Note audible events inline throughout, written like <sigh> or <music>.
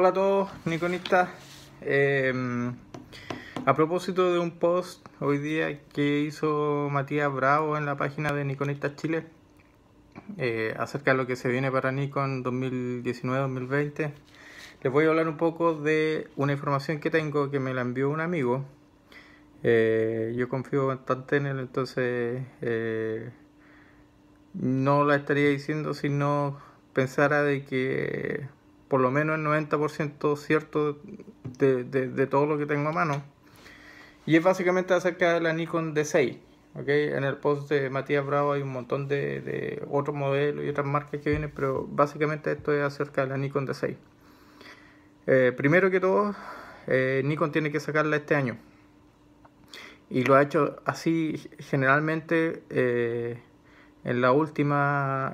Hola a todos, Nikonistas. Em, a propósito de un post hoy día que hizo Matías Bravo en la página de Nikonistas Chile eh, acerca de lo que se viene para Nikon 2019-2020, les voy a hablar un poco de una información que tengo que me la envió un amigo. Eh, yo confío bastante en él, entonces eh, no la estaría diciendo si no pensara de que por lo menos el 90% cierto de, de, todo lo que tengo a mano. Y es básicamente acerca de la Nikon D6. ¿okay? En el post de Matías Bravo hay un montón de, de otros modelos y otras marcas que vienen, pero básicamente esto es acerca de la Nikon D6. Eh, primero que todo, eh, Nikon tiene que sacarla este año. Y lo ha hecho así generalmente eh, en la última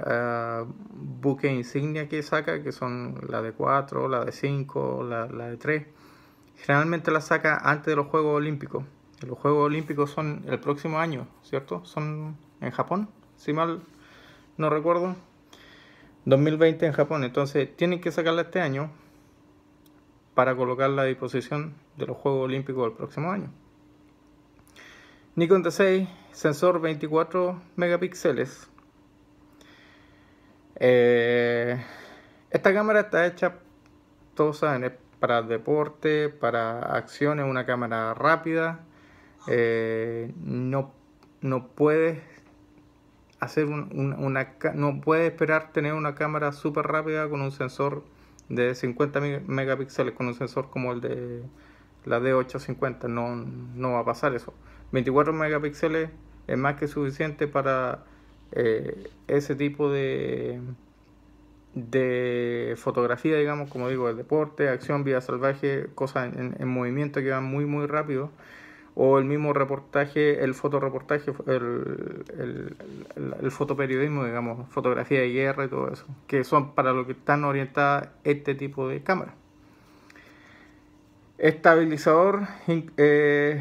uh, buque insignia que saca, que son la de 4, la de 5, la, la, de 3, generalmente la saca antes de los Juegos Olímpicos. Los Juegos Olímpicos son el próximo año, ¿cierto? Son en Japón, si mal no recuerdo. 2020 en Japón, entonces tienen que sacarla este año para colocarla a disposición de los Juegos Olímpicos del próximo año. Nikon D6, sensor 24 megapíxeles. Eh, esta cámara está hecha, todos saben, para deporte, para acciones, una cámara rápida. Eh, no, no puedes hacer una, no puedes esperar tener una cámara súper rápida con un sensor de 50 megapíxeles, con un sensor como el de la D850. No, no va a pasar eso. 24 megapíxeles es más que suficiente para eh, ese tipo de, de fotografía, digamos, como digo, el deporte, acción, vida salvaje, cosas en, movimiento que van muy, muy rápido, o el mismo reportaje, el fotoreportaje, el, el, el, fotoperiodismo, digamos, fotografía de guerra y todo eso, que son para lo que están orientadas este tipo de cámaras. Estabilizador. Eh,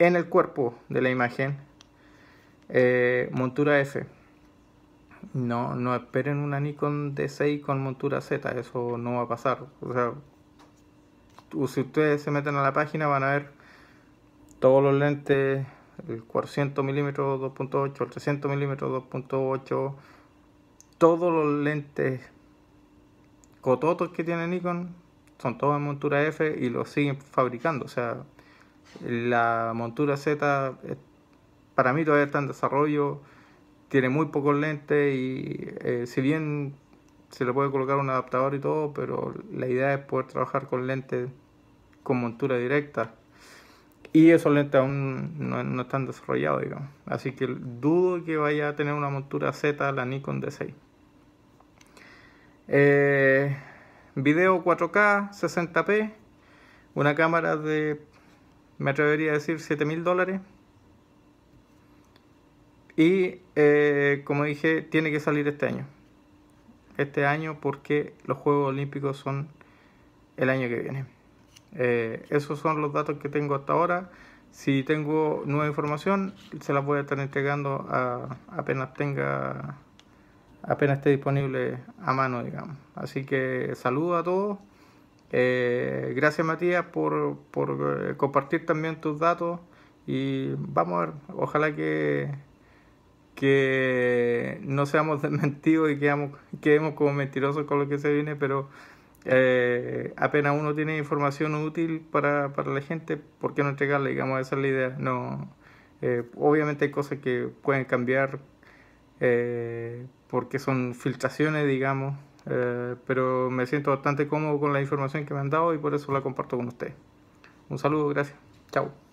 en el cuerpo de la imagen, eh, montura F. No, no esperen una Nikon D6 con montura Z, eso no va a pasar. O sea, si ustedes se meten a la página van a ver todos los lentes, el 400 mm 2.8, el 300 mm 2.8, todos los lentes cototos que tiene Nikon son todos en montura F y los siguen fabricando. O sea, la montura Z para mí todavía está en desarrollo, tiene muy pocos lentes y eh, si bien se le puede colocar un adaptador y todo, pero la idea es poder trabajar con lentes con montura directa. Y esos lentes aún no, están desarrollados, digamos. Así que dudo que vaya a tener una montura Z la Nikon D6. Eh, video 4K 60p, una cámara de me atrevería a decir 7 mil dólares. Y eh, como dije, tiene que salir este año. Este año porque los Juegos Olímpicos son el año que viene. Eh, esos son los datos que tengo hasta ahora. Si tengo nueva información, se las voy a estar entregando apenas tenga, apenas esté disponible a mano, digamos. Así que saludo a todos. Eh, gracias Matías por, por eh, compartir también tus datos y vamos a ver, ojalá que, que no seamos <laughs> desmentidos y quedamos, quedemos como mentirosos con lo que se viene, pero eh, apenas uno tiene información útil para, para la gente, ¿por qué no entregarla? Digamos, esa es la idea. No, obviamente hay cosas que pueden cambiar porque son filtraciones, digamos, eh, pero me siento bastante cómodo con la información que me han dado y por eso la comparto con ustedes. Un saludo, gracias. Chao.